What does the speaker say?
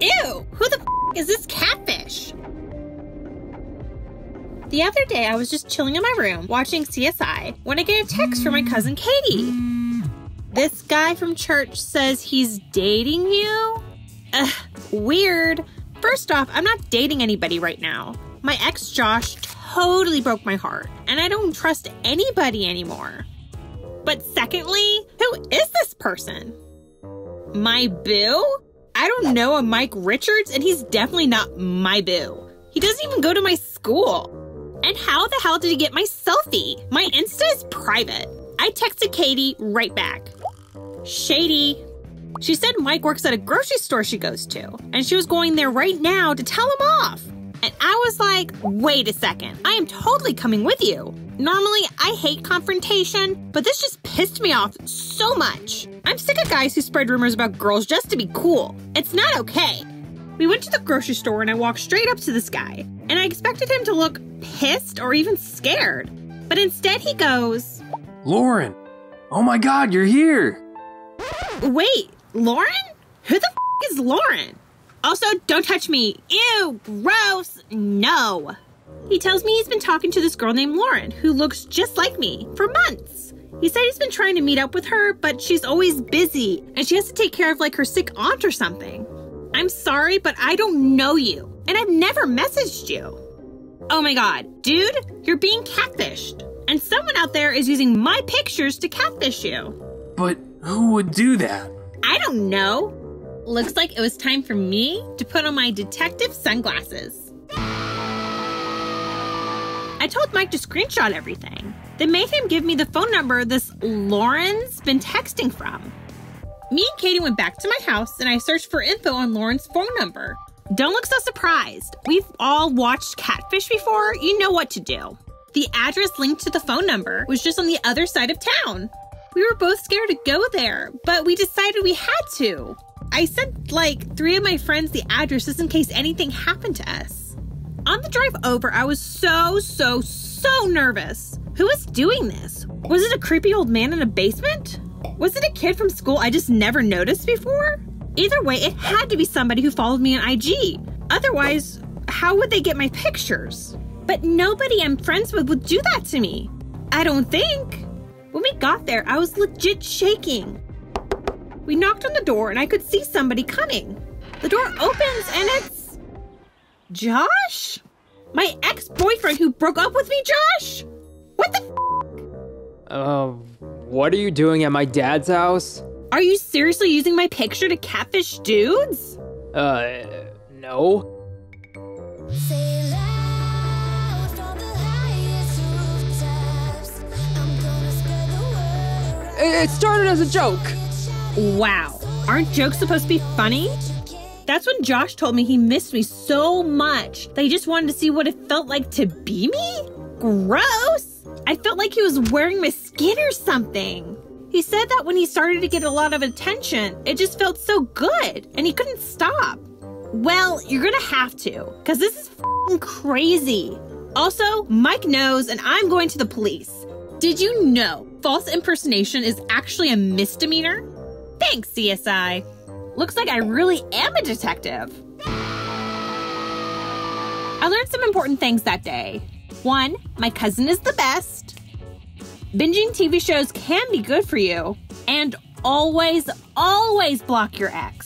Ew, who the is this catfish? The other day, I was just chilling in my room watching CSI when I get a text from my cousin Katie. This guy from church says he's dating you? Ugh, weird. First off, I'm not dating anybody right now. My ex Josh totally broke my heart, and I don't trust anybody anymore. But secondly, who is this person? My boo? I don't know a Mike Richards, and he's definitely not my boo. He doesn't even go to my school. And how the hell did he get my selfie? My Insta is private. I texted Katie right back. Shady. She said Mike works at a grocery store she goes to, and she was going there right now to tell him off. And I was like, wait a second, I am totally coming with you. Normally, I hate confrontation, but this just pissed me off so much. I'm sick of guys who spread rumors about girls just to be cool. It's not okay. We went to the grocery store and I walked straight up to this guy, and I expected him to look pissed or even scared. But instead, he goes, Lauren! Oh my god, you're here! Wait, Lauren? Who the f is Lauren? Also, don't touch me. Ew, gross. No. He tells me he's been talking to this girl named Lauren, who looks just like me, for months. He said he's been trying to meet up with her, but she's always busy, and she has to take care of like her sick aunt or something. I'm sorry, but I don't know you, and I've never messaged you. Oh my god, dude, you're being catfished. And someone out there is using my pictures to catfish you. But who would do that? I don't know. Looks like it was time for me to put on my detective sunglasses. I told Mike to screenshot everything. They made him give me the phone number this Lauren's been texting from. Me and Katie went back to my house and I searched for info on Lauren's phone number. Don't look so surprised. We've all watched Catfish before. You know what to do. The address linked to the phone number was just on the other side of town. We were both scared to go there, but we decided we had to. I sent like three of my friends the addresses in case anything happened to us. On the drive over, I was so, so, so nervous. Who was doing this? Was it a creepy old man in a basement? Was it a kid from school I just never noticed before? Either way, it had to be somebody who followed me on IG. Otherwise, how would they get my pictures? But nobody I'm friends with would do that to me. I don't think. When we got there, I was legit shaking. We knocked on the door and I could see somebody coming. The door opens and it's. Josh? My ex boyfriend who broke up with me, Josh? What the f? Uh, what are you doing at my dad's house? Are you seriously using my picture to catfish dudes? Uh, no. Say loud from the highest rooftops. I'm gonna spread the word around. It it started as a joke. Wow. Aren't jokes supposed to be funny? That's when Josh told me he missed me so much that he just wanted to see what it felt like to be me? Gross! I felt like he was wearing my skin or something. He said that when he started to get a lot of attention, it just felt so good and he couldn't stop. Well, you're gonna have to, because this is crazy. Also, Mike knows and I'm going to the police. Did you know false impersonation is actually a misdemeanor? Thanks, CSI. Looks like I really am a detective. I learned some important things that day. One, my cousin is the best. Binging TV shows can be good for you. And always, always block your ex.